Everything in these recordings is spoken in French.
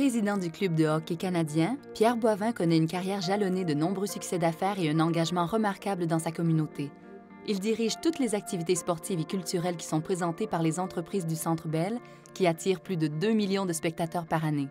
Président du club de hockey canadien, Pierre Boivin connaît une carrière jalonnée de nombreux succès d'affaires et un engagement remarquable dans sa communauté. Il dirige toutes les activités sportives et culturelles qui sont présentées par les entreprises du Centre Bell, qui attirent plus de 2 millions de spectateurs par année.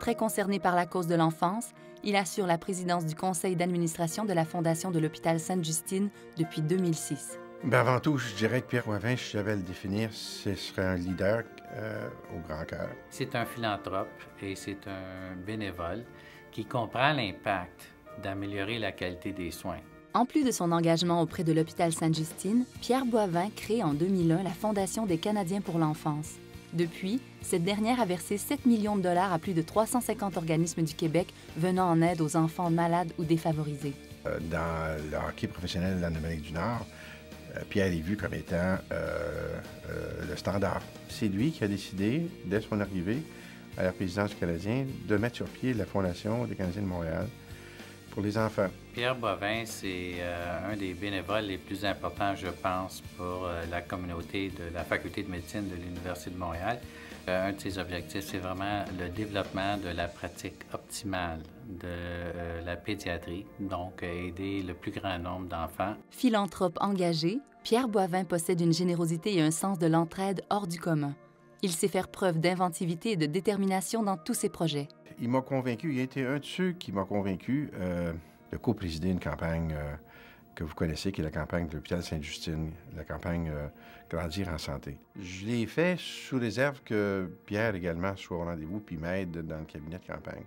Très concerné par la cause de l'enfance, il assure la présidence du conseil d'administration de la Fondation de l'hôpital Sainte-Justine depuis 2006. Ben avant tout, je dirais que Pierre Boivin, si j'avais à le définir, ce serait un leader euh, au grand cœur. C'est un philanthrope et c'est un bénévole qui comprend l'impact d'améliorer la qualité des soins. En plus de son engagement auprès de l'hôpital Sainte-Justine, Pierre Boivin crée en 2001 la Fondation des Canadiens pour l'enfance. Depuis, cette dernière a versé 7 millions de dollars à plus de 350 organismes du Québec venant en aide aux enfants malades ou défavorisés. Euh, dans le hockey professionnel en Amérique du Nord, euh, Pierre est vu comme étant euh, le standard. C'est lui qui a décidé, dès son arrivée à la présidence du Canadien, de mettre sur pied la Fondation des Canadiens de Montréal pour les enfants. Pierre Bovin, c'est un des bénévoles les plus importants, je pense, pour la communauté de la Faculté de médecine de l'Université de Montréal. Un de ses objectifs, c'est vraiment le développement de la pratique optimale de la pédiatrie, donc aider le plus grand nombre d'enfants. Philanthrope engagé, Pierre Boivin possède une générosité et un sens de l'entraide hors du commun. Il sait faire preuve d'inventivité et de détermination dans tous ses projets. Il m'a convaincu, il a été un de ceux qui m'a convaincu euh, de co-présider une campagne euh, que vous connaissez, qui est la campagne de l'hôpital Sainte-Justine, la campagne euh, Grandir en santé. Je l'ai fait sous réserve que Pierre également soit au rendez-vous puis m'aide dans le cabinet de campagne.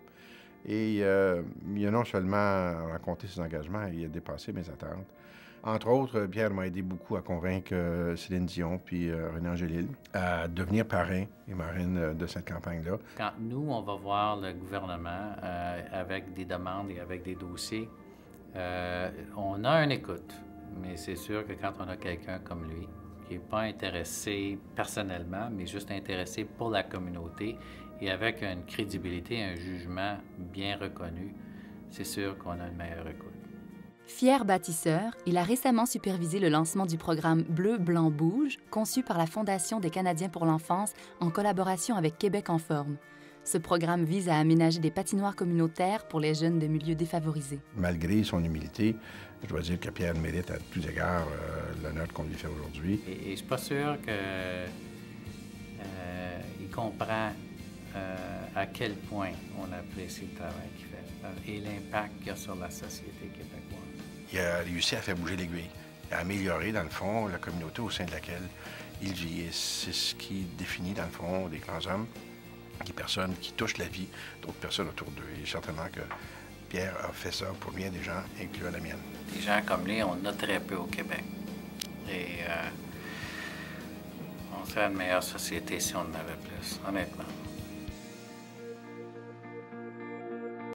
Et il a non seulement rencontré ses engagements, il a dépassé mes attentes. Entre autres, Pierre m'a aidé beaucoup à convaincre euh, Céline Dion puis euh, René Angélil à devenir parrain et marraine euh, de cette campagne-là. Quand nous, on va voir le gouvernement avec des demandes et avec des dossiers, on a une écoute, mais c'est sûr que quand on a quelqu'un comme lui, qui n'est pas intéressé personnellement, mais juste intéressé pour la communauté et avec une crédibilité, un jugement bien reconnu, c'est sûr qu'on a une meilleure écoute. Fier bâtisseur, il a récemment supervisé le lancement du programme Bleu, Blanc, Bouge, conçu par la Fondation des Canadiens pour l'enfance en collaboration avec Québec en forme. Ce programme vise à aménager des patinoires communautaires pour les jeunes de milieux défavorisés. Malgré son humilité, je dois dire que Pierre mérite à tous égards euh, l'honneur qu'on lui fait aujourd'hui. Et, je ne suis pas sûr qu'il euh, comprend euh, à quel point on apprécie le travail qu'il fait et l'impact qu'il a sur la société québécoise il a réussi à faire bouger l'aiguille, à améliorer, dans le fond, la communauté au sein de laquelle il vit. c'est ce qui définit, dans le fond, des grands hommes, des personnes qui touchent la vie d'autres personnes autour d'eux. Et certainement que Pierre a fait ça pour bien des gens, incluant la mienne. Des gens comme lui, on en a très peu au Québec. Et euh, on serait une meilleure société si on en avait plus, honnêtement.